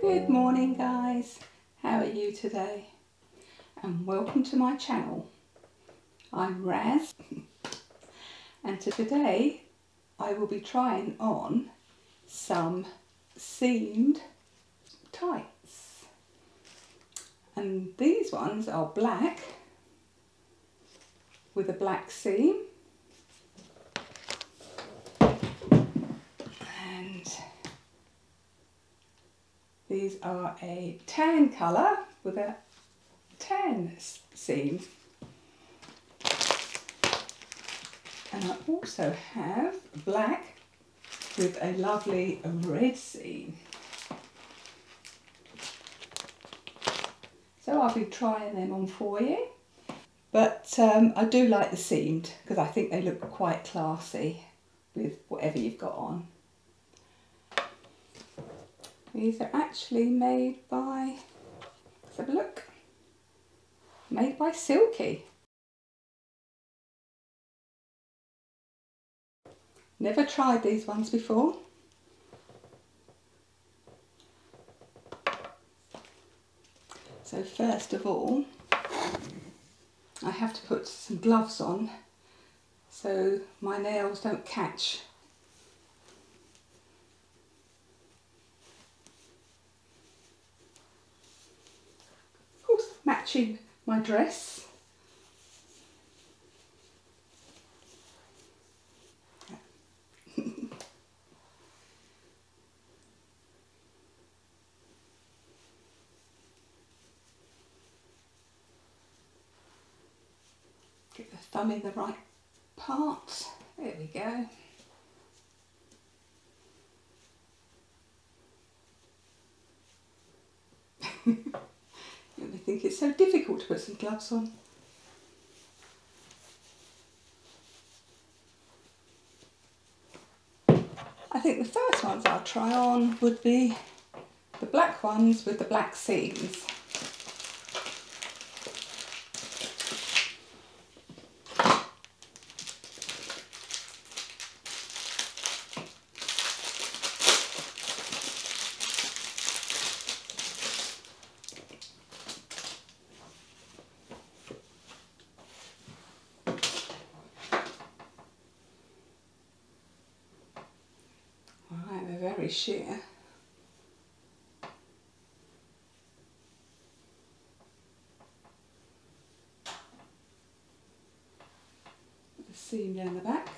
Good morning guys, how are you today? And welcome to my channel. I'm Raz and today I will be trying on some seamed tights. And these ones are black with a black seam These are a tan colour with a tan seam. And I also have black with a lovely red seam. So I'll be trying them on for you. But um, I do like the seamed because I think they look quite classy with whatever you've got on. These are actually made by, let's have a look, made by Silky. Never tried these ones before. So first of all, I have to put some gloves on so my nails don't catch my dress. Get the thumb in the right part. There we go. Think it's so difficult to put some gloves on. I think the first ones I'll try on would be the black ones with the black seams. Very sheer. The seam down the back.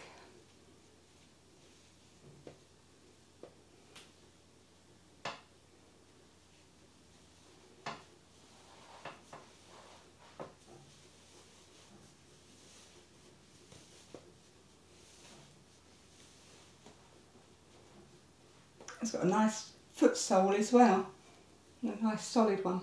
It's got a nice foot sole as well, a nice solid one.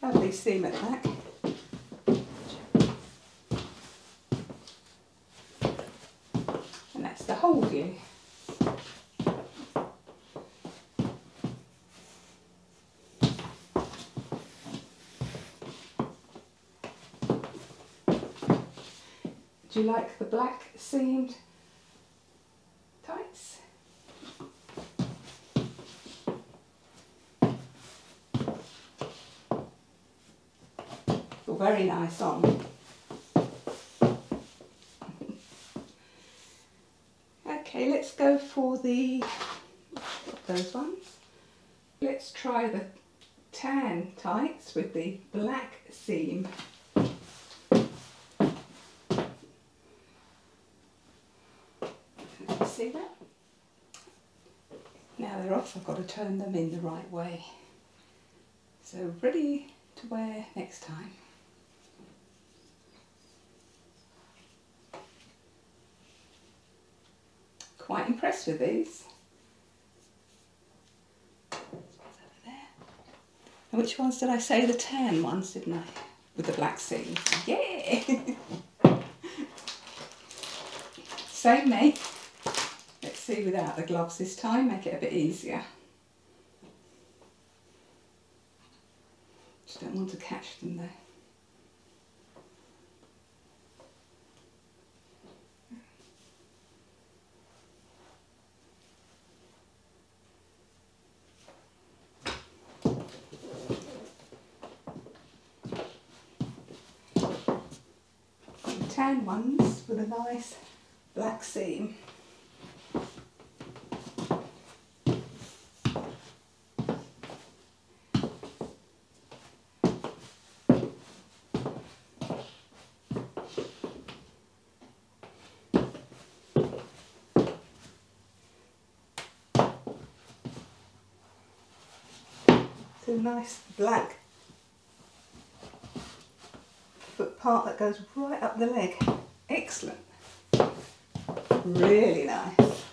Lovely seam at the back. You like the black seamed tights? Feel very nice on. Okay, let's go for the, those ones. Let's try the tan tights with the black seam. See that? Off, I've got to turn them in the right way. So ready to wear next time. quite impressed with these. And which ones did I say? The tan ones, didn't I? With the black seam. Yeah! Same me. See without the gloves this time, make it a bit easier. Just don't want to catch them there. tan ones with a nice black seam. So nice black foot part that goes right up the leg. Excellent. Really nice.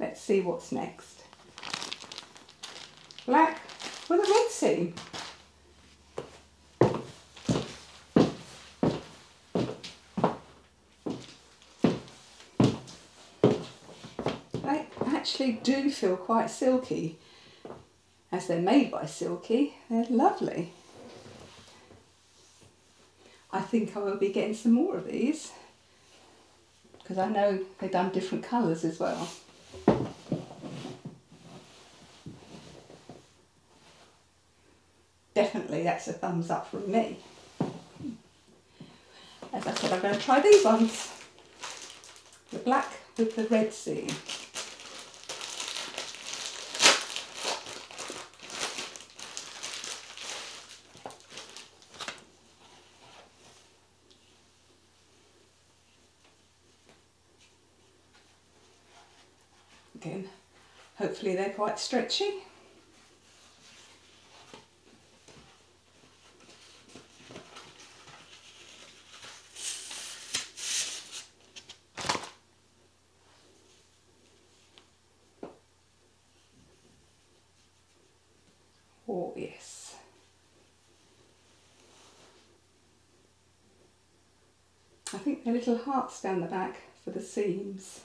Let's see what's next. Black with a red seam. They actually do feel quite silky. As they're made by Silky, they're lovely. I think I will be getting some more of these because I know they've done different colours as well. That's a thumbs up from me. As I said, I'm going to try these ones. The black with the red seam. Again, hopefully they're quite stretchy. Oh yes. I think they're little hearts down the back for the seams.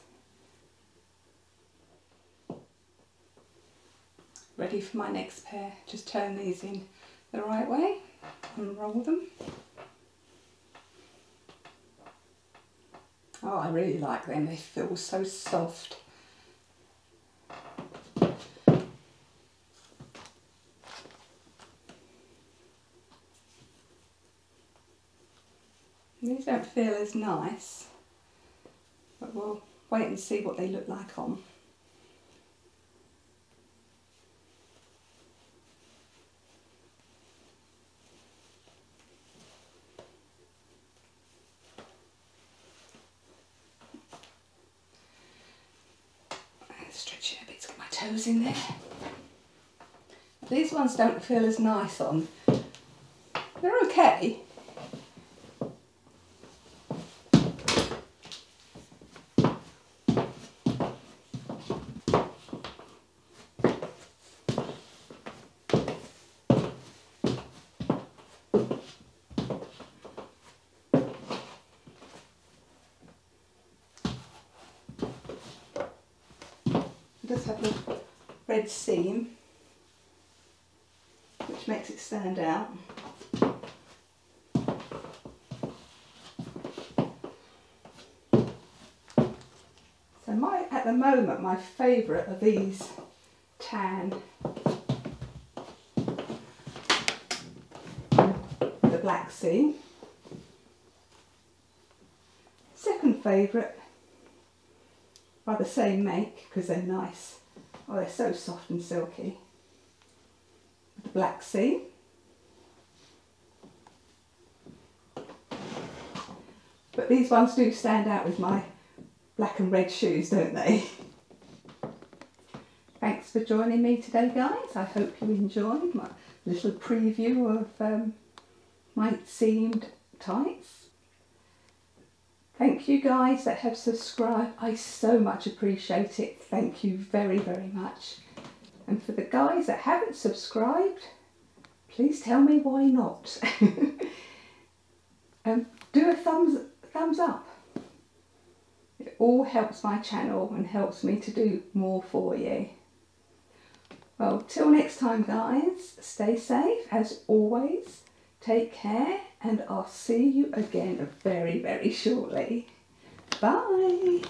Ready for my next pair. Just turn these in the right way and roll them. Oh, I really like them. They feel so soft. These don't feel as nice, but we'll wait and see what they look like on. Stretch it a bit to get my toes in there. These ones don't feel as nice on. They're okay, does have a red seam, which makes it stand out. So my, at the moment, my favourite are these tan, the black seam. Second favourite by the same make because they're nice. Oh, they're so soft and silky. The black seam. But these ones do stand out with my black and red shoes, don't they? Thanks for joining me today, guys. I hope you enjoyed my little preview of um, my seamed tights. Thank you guys that have subscribed. I so much appreciate it. Thank you very, very much. And for the guys that haven't subscribed, please tell me why not. um, do a thumbs, thumbs up. It all helps my channel and helps me to do more for you. Well, till next time guys, stay safe as always. Take care and I'll see you again very, very shortly. Bye.